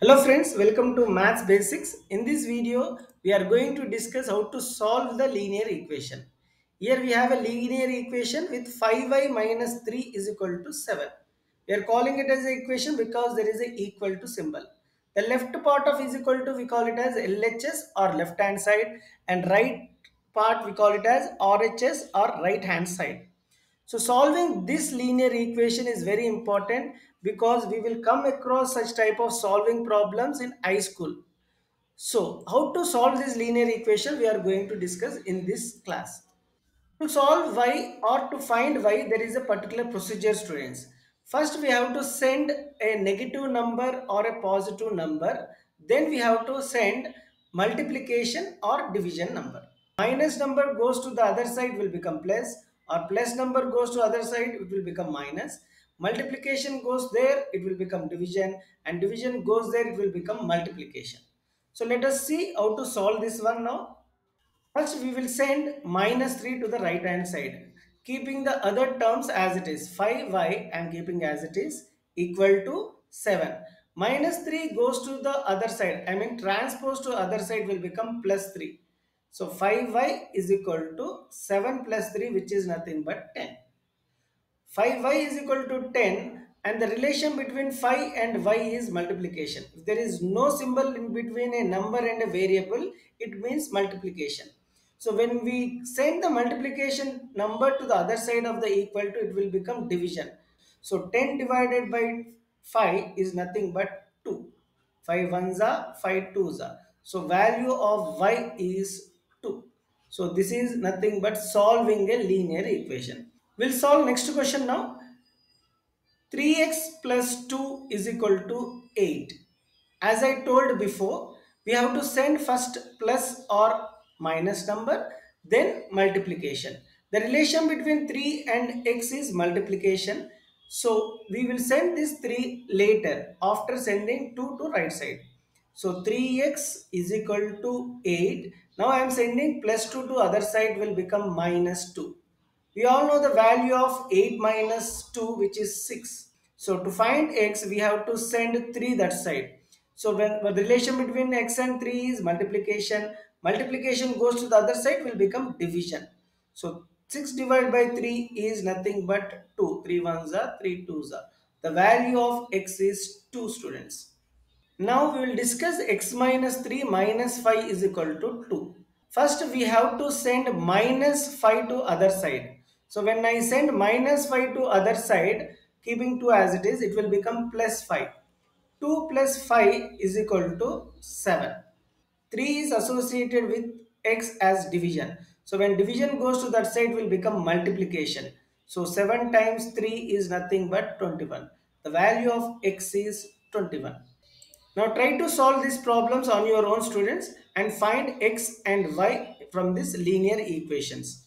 Hello friends, welcome to Maths Basics. In this video, we are going to discuss how to solve the linear equation. Here we have a linear equation with 5y minus 3 is equal to 7. We are calling it as an equation because there is a equal to symbol. The left part of is equal to we call it as LHS or left hand side and right part we call it as RHS or right hand side. So solving this linear equation is very important because we will come across such type of solving problems in high school. So how to solve this linear equation we are going to discuss in this class. To solve y or to find y there is a particular procedure students. First we have to send a negative number or a positive number. Then we have to send multiplication or division number minus number goes to the other side will become plus or plus number goes to other side it will become minus multiplication goes there it will become division and division goes there it will become multiplication so let us see how to solve this one now First, we will send minus 3 to the right hand side, keeping the other terms as it is. 5y I am keeping as it is equal to 7. Minus 3 goes to the other side. I mean transpose to other side will become plus 3. So 5y is equal to 7 plus 3 which is nothing but 10. 5y is equal to 10 and the relation between 5 and y is multiplication. If there is no symbol in between a number and a variable, it means multiplication. So when we send the multiplication number to the other side of the equal to, it will become division. So 10 divided by 5 is nothing but 2. 5 ones are 5 twos are. So value of y is 2. So this is nothing but solving a linear equation. We'll solve next question now. 3x plus 2 is equal to 8. As I told before, we have to send first plus or minus number, then multiplication. The relation between 3 and x is multiplication. So we will send this 3 later after sending 2 to right side. So 3x is equal to 8. Now I am sending plus 2 to other side will become minus 2. We all know the value of 8 minus 2 which is 6. So to find x we have to send 3 that side. So when the relation between x and 3 is multiplication, multiplication goes to the other side will become division. So 6 divided by 3 is nothing but 2. 3 ones are 3 twos are. The value of x is 2 students. Now we will discuss x minus 3 minus 5 is equal to 2. First we have to send minus 5 to other side. So when I send minus 5 to other side, keeping 2 as it is, it will become plus 5. 2 plus 5 is equal to 7. 3 is associated with x as division. So when division goes to that side will become multiplication. So 7 times 3 is nothing but 21. The value of x is 21. Now try to solve these problems on your own students and find x and y from these linear equations.